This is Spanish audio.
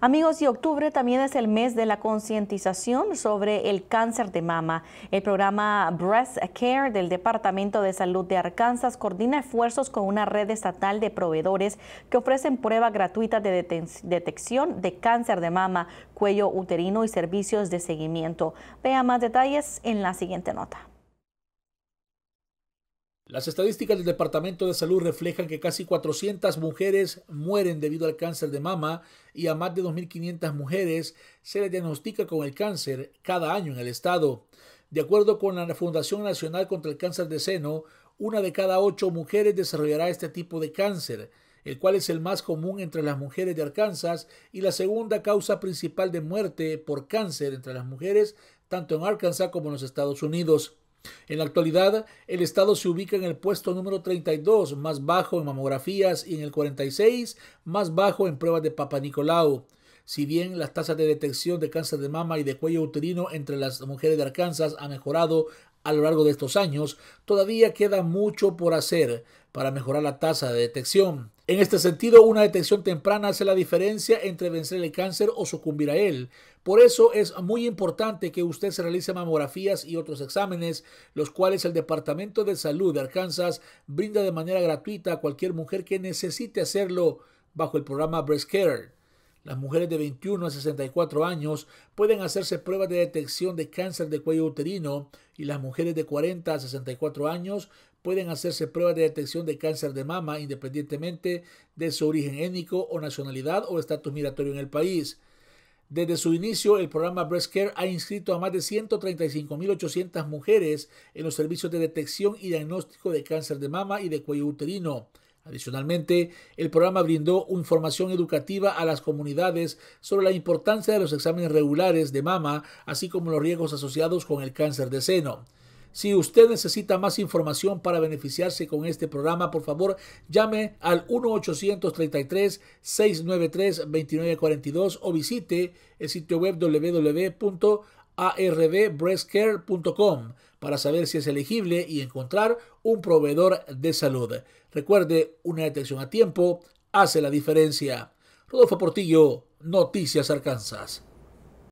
Amigos, y octubre también es el mes de la concientización sobre el cáncer de mama. El programa Breast Care del Departamento de Salud de Arkansas coordina esfuerzos con una red estatal de proveedores que ofrecen pruebas gratuitas de detección de cáncer de mama, cuello uterino y servicios de seguimiento. Vea más detalles en la siguiente nota. Las estadísticas del Departamento de Salud reflejan que casi 400 mujeres mueren debido al cáncer de mama y a más de 2.500 mujeres se les diagnostica con el cáncer cada año en el estado. De acuerdo con la Fundación Nacional contra el Cáncer de Seno, una de cada ocho mujeres desarrollará este tipo de cáncer, el cual es el más común entre las mujeres de Arkansas y la segunda causa principal de muerte por cáncer entre las mujeres tanto en Arkansas como en los Estados Unidos. En la actualidad, el estado se ubica en el puesto número 32, más bajo en mamografías, y en el 46, más bajo en pruebas de Papa Nicolau. Si bien las tasas de detección de cáncer de mama y de cuello uterino entre las mujeres de Arkansas han mejorado a lo largo de estos años, todavía queda mucho por hacer para mejorar la tasa de detección. En este sentido, una detección temprana hace la diferencia entre vencer el cáncer o sucumbir a él. Por eso es muy importante que usted se realice mamografías y otros exámenes, los cuales el Departamento de Salud de Arkansas brinda de manera gratuita a cualquier mujer que necesite hacerlo bajo el programa Breast Care. Las mujeres de 21 a 64 años pueden hacerse pruebas de detección de cáncer de cuello uterino y las mujeres de 40 a 64 años pueden hacerse pruebas de detección de cáncer de mama independientemente de su origen étnico o nacionalidad o estatus migratorio en el país. Desde su inicio, el programa Breast Care ha inscrito a más de 135.800 mujeres en los servicios de detección y diagnóstico de cáncer de mama y de cuello uterino. Adicionalmente, el programa brindó información educativa a las comunidades sobre la importancia de los exámenes regulares de mama, así como los riesgos asociados con el cáncer de seno. Si usted necesita más información para beneficiarse con este programa, por favor llame al 1-833-693-2942 o visite el sitio web para saber si es elegible y encontrar un proveedor de salud. Recuerde, una detección a tiempo hace la diferencia. Rodolfo Portillo, Noticias Arkansas.